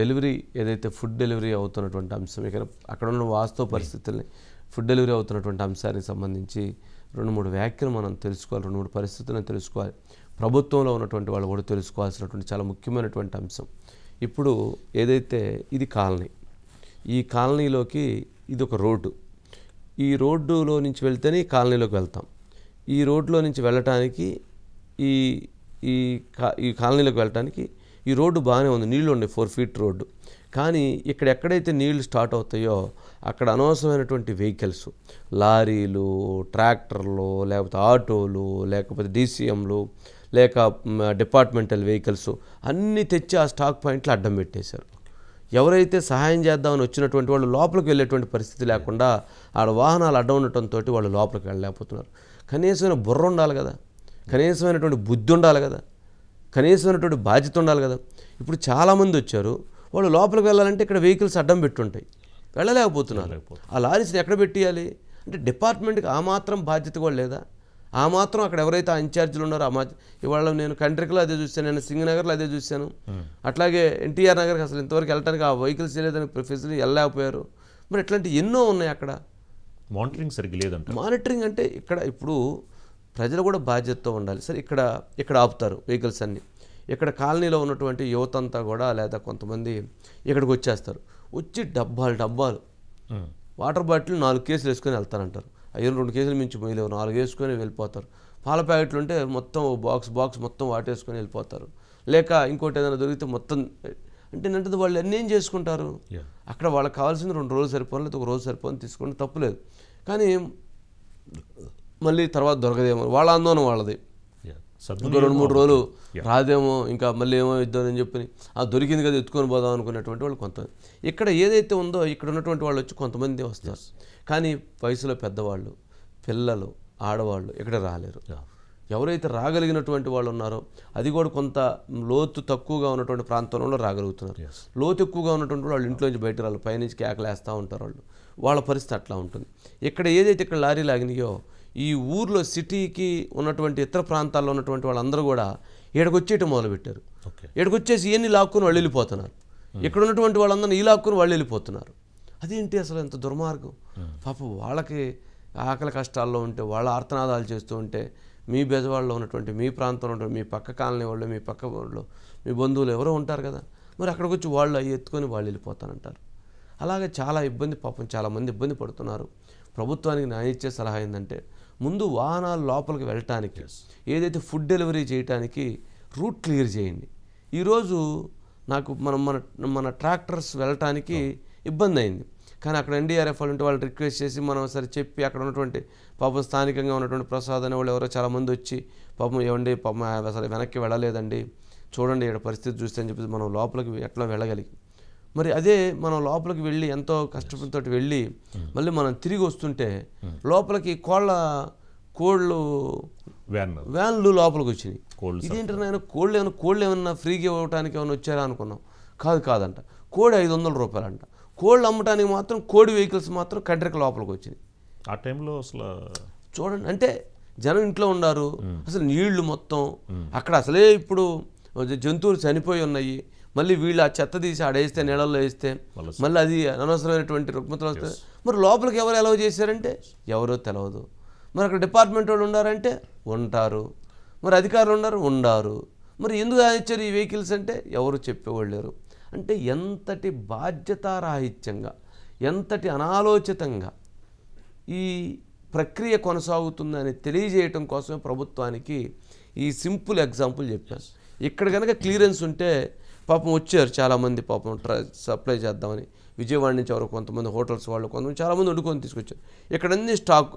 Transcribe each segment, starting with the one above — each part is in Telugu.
డెలివరీ ఏదైతే ఫుడ్ డెలివరీ అవుతున్నటువంటి అంశం ఇక్కడ అక్కడ ఉన్న వాస్తవ పరిస్థితుల్ని ఫుడ్ డెలివరీ అవుతున్నటువంటి అంశానికి సంబంధించి రెండు మూడు వ్యాఖ్యలు మనం తెలుసుకోవాలి రెండు మూడు పరిస్థితులను తెలుసుకోవాలి. ప్రభుత్వంలో ఉన్నటువంటి వాళ్ళు కూడా తెలుసుకోవాల్సినటువంటి చాలా ముఖ్యమైనటువంటి అంశం. ఇప్పుడు ఏదైతే ఇది కాలనీ ఈ కాలనీలోకి ఇది ఒక రోడ్డు. ఈ రోడ్డులో నుంచి వెళ్తేనే ఈ కాలనీలోకి వెళ్తాం. ఈ రోడ్లో నుంచి వెళ్ళటానికి ఈ ఈ కా ఈ కాలనీలోకి వెళ్ళటానికి ఈ రోడ్డు బాగానే ఉంది నీళ్ళు ఉన్నాయి ఫోర్ ఫీట్ రోడ్డు. కానీ ఇక్కడ ఎక్కడైతే నీళ్ళు స్టార్ట్ అవుతాయో అక్కడ అనవసరమైనటువంటి వెహికల్స్ లారీలు ట్రాక్టర్లు లేకపోతే ఆటోలు లేకపోతే డీసీఎంలు లేక డిపార్ట్మెంటల్ వెహికల్స్ అన్నీ తెచ్చి ఆ స్టాక్ పాయింట్లు అడ్డం పెట్టేశారు. ఎవరైతే సహాయం చేద్దామని వచ్చినటువంటి వాళ్ళు లోపలికి వెళ్ళేటువంటి పరిస్థితి లేకుండా ఆడ వాహనాలు అడ్డం ఉండటంతో వాళ్ళు లోపలికి వెళ్ళలేకపోతున్నారు. కనీసమైన బుర్ర ఉండాలి కదా కనీసమైనటువంటి బుద్ధి ఉండాలి కదా. కనీసమైనటువంటి బాధ్యత ఉండాలి కదా. ఇప్పుడు చాలామంది వచ్చారు వాళ్ళు లోపలికి వెళ్ళాలంటే ఇక్కడ వెహికల్స్ అడ్డం పెట్టుంటాయి. వెళ్ళలేకపోతున్నారు. ఆ లారీస్ని ఎక్కడ పెట్టియాలి? అంటే డిపార్ట్మెంట్కి ఆ మాత్రం బాధ్యత కూడా లేదా? ఆ మాత్రం అక్కడ ఎవరైతే ఆ ఇన్ఛార్జీలు ఉన్నారో ఆ ఇవాళ నేను కంట్రికలో అదే చూశాను నేను సింగనగర్లో అదే చూశాను. అట్లాగే ఎన్టీఆర్ నగర్కి అసలు ఇంతవరకు వెళ్ళటానికి ఆ వెహికల్స్ వెళ్ళేదానికి ఫెసిలిటీ వెళ్ళలేకపోయారు. మరి ఇట్లాంటి ఎన్నో ఉన్నాయి అక్కడ. మానిటరింగ్ సరిగ్గా లేదంట మానిటరింగ్ అంటే ఇక్కడ ఇప్పుడు ప్రజలు కూడా బాధ్యతతో ఉండాలి. సరే ఇక్కడ ఇక్కడ ఆపుతారు వెహికల్స్ అన్నీ. ఇక్కడ కాలనీలో ఉన్నటువంటి యువత అంతా కూడా లేదా కొంతమంది ఇక్కడికి వచ్చేస్తారు. వచ్చి డబ్బాలు డబ్బాలు. వాటర్ బాటిల్ నాలుగు కేసులు వేసుకొని వెళ్తారంటారు. అయ్యో రెండు కేసులు మించి పోయలేవు నాలుగు వేసుకొని వెళ్ళిపోతారు. పాల ప్యాకెట్లు ఉంటే మొత్తం బాక్స్ బాక్స్ మొత్తం వాటేసుకొని వెళ్ళిపోతారు. లేక ఇంకోటి ఏదైనా దొరికితే మొత్తం అంటే ఏంటంటే వాళ్ళు అన్నీ ఏం చేసుకుంటారు. అక్కడ వాళ్ళకి కావాల్సింది రెండు రోజులు సరిపోను లేదా ఒక రోజు సరిపోని తీసుకోండి తప్పులేదు కానీ మళ్ళీ తర్వాత దొరకదేమో వాళ్ళ ఆందోళన వాళ్ళది. ఇంకో రెండు మూడు రోజులు. రాదేమో ఇంకా మళ్ళీ ఏమో ఇద్దామని చెప్పి ఆ దొరికింది కదా ఎత్తుకొని పోదాం అనుకునేటువంటి వాళ్ళు కొంతమంది ఇక్కడ ఏదైతే ఉందో ఇక్కడ ఉన్నటువంటి వాళ్ళు వచ్చి కొంతమంది వస్తారు కానీ వయసులో పెద్దవాళ్ళు పిల్లలు ఆడవాళ్ళు ఇక్కడ రాలేరు. ఎవరైతే రాగలిగినటువంటి వాళ్ళు ఉన్నారో అది కూడా కొంత లోతు తక్కువగా ఉన్నటువంటి ప్రాంతంలో రాగలుగుతున్నారు. లోతు ఎక్కువగా ఉన్నటువంటి వాళ్ళు ఇంట్లోంచి బయట రాళ్ళు పైనుంచి కేకలేస్తూ ఉంటారు వాళ్ళు. వాళ్ళ పరిస్థితి అట్లా ఉంటుంది. ఇక్కడ ఏదైతే ఇక్కడ లారీ లాగినాయో ఈ ఊర్లో సిటీకి ఉన్నటువంటి ఇతర ప్రాంతాల్లో ఉన్నటువంటి వాళ్ళందరూ కూడా ఇక్కడికి వచ్చేయటం మొదలుపెట్టారు. వచ్చేసి ఇవన్నీ లాక్కుని వాళ్ళు వెళ్ళిపోతున్నారు. ఇక్కడ ఉన్నటువంటి వాళ్ళందరినీ ఈ లాక్కుని వాళ్ళు వెళ్ళిపోతున్నారు. అదేంటి అసలు ఎంత దుర్మార్గం? పాప వాళ్ళకి ఆకలి కష్టాల్లో ఉంటే వాళ్ళ ఆర్తనాదాలు చేస్తూ ఉంటే మీ బెజవాడలో ఉన్నటువంటి మీ ప్రాంతంలో ఉన్నటువంటి మీ పక్క కాలనీ వాళ్ళు మీ పక్క వాళ్ళు మీ బంధువులు ఎవరో ఉంటారు కదా. మరి అక్కడికి వచ్చి వాళ్ళు అవి ఎత్తుకొని వాళ్ళు వెళ్ళిపోతానంటారు అలాగే చాలా ఇబ్బంది పాపం చాలామంది ఇబ్బంది పడుతున్నారు. ప్రభుత్వానికి న్యాయం ఇచ్చే సలహా ఏంటంటే ముందు వాహనాలు లోపలికి వెళ్ళటానికి ఏదైతే ఫుడ్ డెలివరీ చేయడానికి రూట్ క్లియర్ చేయండి. ఈరోజు నాకు మనం మన మన ట్రాక్టర్స్ వెళ్ళటానికి ఇబ్బంది అయింది. కానీ అక్కడ ఎన్డీఆర్ఎఫ్ వాళ్ళు ఉంటే వాళ్ళు రిక్వెస్ట్ చేసి మనం సరే చెప్పి అక్కడ ఉన్నటువంటి పాపం స్థానికంగా ఉన్నటువంటి ప్రసాద్ అనే వాళ్ళు ఎవరో చాలామంది వచ్చి పాపం ఏమండి? పాపం అసలు వెనక్కి వెళ్ళలేదండి. చూడండి ఇక్కడ పరిస్థితి చూస్తే అని చెప్పి మనం లోపలికి ఎట్లా వెళ్ళగలిగి మరి అదే మనం లోపలికి వెళ్ళి ఎంతో కష్టంతో వెళ్ళి మళ్ళీ మనం తిరిగి వస్తుంటే లోపలికి కోళ్ళ కోళ్ళు వ్యాన్ వ్యాన్లు లోపలికి వచ్చినాయి. కోల్డ్ ఇదేంటి నేను కోళ్ళు ఏమైనా కోళ్ళు ఏమన్నా ఫ్రీగా ఇవ్వడానికి ఏమైనా వచ్చారా అనుకున్నాం. కాదు కాదంట. కోడి ఐదు వందల రూపాయలంట. కోళ్ళు అమ్మటానికి మాత్రం కోడి వెహికల్స్ మాత్రం కంట్రీకి లోపలికి వచ్చినాయి. ఆ టైంలో అసలు చూడండి అంటే జనం ఇంట్లో ఉన్నారు అసలు నీళ్ళు మొత్తం అక్కడ అసలే ఇప్పుడు జంతువులు చనిపోయి ఉన్నాయి. మళ్ళీ వీళ్ళు ఆ చెత్త తీసి ఆడేస్తే నీళ్ళల్లో వేస్తే మళ్ళీ అది అనవసరమైనటువంటి రుగ్మతలు వస్తాయి. మరి లోపలికి ఎవరు ఎలా చేశారంటే? ఎవరో తెలియదు మరి అక్కడ డిపార్ట్మెంట్ వాళ్ళు ఉన్నారంటే? ఉంటారు. మరి అధికారులు ఉన్నారు? ఉండారు మరి ఎందుకు ఇచ్చారు ఈ వెహికల్స్ అంటే? ఎవరు చెప్పేవాళ్ళు లేరు. అంటే ఎంతటి బాధ్యతారాహిత్యంగా ఎంతటి అనాలోచితంగా ఈ ప్రక్రియ కొనసాగుతుందని తెలియజేయటం కోసమే ప్రభుత్వానికి ఈ సింపుల్ ఎగ్జాంపుల్ చెప్పాను ఇక్కడ కనుక క్లియరెన్స్ ఉంటే పాపం వచ్చారు చాలామంది పాపం ట్రా సప్లై చేద్దామని. విజయవాడ నుంచి ఎవరు కొంతమంది హోటల్స్ వాళ్ళు కొంతమంది చాలామంది వండుకొని తీసుకొచ్చారు. ఇక్కడ అన్ని స్టాక్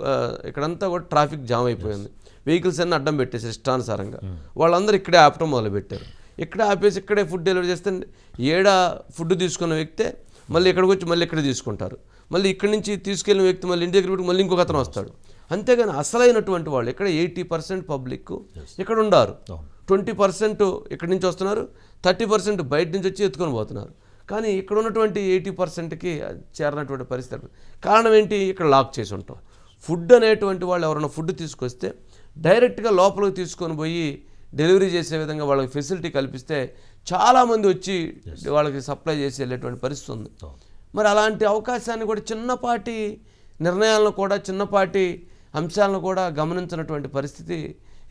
ఇక్కడంతా కూడా ట్రాఫిక్ జామ్ అయిపోయింది. వెహికల్స్ అన్ని అడ్డం పెట్టేసారు ఇష్టానుసారంగా. వాళ్ళందరూ ఇక్కడే ఆపటం మొదలుపెట్టారు. ఇక్కడే ఆపేసి ఇక్కడే ఫుడ్ డెలివరీ చేస్తే ఏడ ఫుడ్ తీసుకున్న వ్యక్తే మళ్ళీ ఇక్కడికి వచ్చి మళ్ళీ ఇక్కడ తీసుకుంటారు? మళ్ళీ ఇక్కడి నుంచి తీసుకెళ్ళిన వ్యక్తి మళ్ళీ ఇంటి దగ్గర మళ్ళీ ఇంకొక అతను వస్తాడు. అంతేగాని అసలైనటువంటి వాళ్ళు ఇక్కడ ఎయిటీ పర్సెంట్ పబ్లిక్ ఇక్కడ ఉండారు. ట్వంటీ పర్సెంట్ ఇక్కడి నుంచి వస్తున్నారు. థర్టీ పర్సెంట్ బయట నుంచి వచ్చి ఎత్తుకొని పోతున్నారు. కానీ ఇక్కడ ఉన్నటువంటి ఎయిటీ పర్సెంట్కి చేరినటువంటి పరిస్థితి కారణం ఏంటి? ఇక్కడ లాక్ చేసి ఉంటాం. ఫుడ్ అనేటువంటి వాళ్ళు ఎవరైనా ఫుడ్ తీసుకొస్తే డైరెక్ట్గా లోపలికి తీసుకొని పోయి డెలివరీ చేసే విధంగా వాళ్ళకి ఫెసిలిటీ కల్పిస్తే చాలామంది వచ్చి వాళ్ళకి సప్లై చేసి వెళ్ళేటువంటి పరిస్థితి ఉంది. మరి అలాంటి అవకాశాన్ని కూడా చిన్నపాటి నిర్ణయాలను కూడా చిన్నపాటి అంశాలను కూడా గమనించినటువంటి పరిస్థితి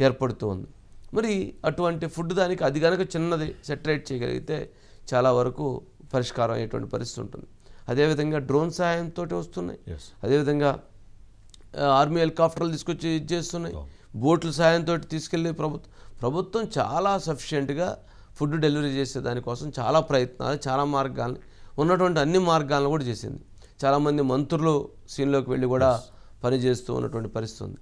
ఏర్పడుతూ ఉంది. మరి అటువంటి ఫుడ్ దానికి అది కనుక చిన్నది సెటరేట్ చేయగలిగితే చాలా వరకు పరిష్కారం అయ్యేటువంటి పరిస్థితి ఉంటుంది. అదేవిధంగా డ్రోన్ సహాయంతో వస్తున్నాయి. అదేవిధంగా ఆర్మీ హెలికాప్టర్లు తీసుకొచ్చి ఇది చేస్తున్నాయి. బోట్ల సాయంతో తీసుకెళ్ళి ప్రభుత్వం ప్రభుత్వం చాలా సఫిషియెంట్గా ఫుడ్ డెలివరీ చేసే దానికోసం చాలా ప్రయత్నాలు చాలా మార్గాలను ఉన్నటువంటి అన్ని మార్గాలను కూడా చేసింది. చాలామంది మంత్రులు సీన్లోకి వెళ్ళి కూడా పనిచేస్తూ ఉన్నటువంటి పరిస్థితి ఉంది.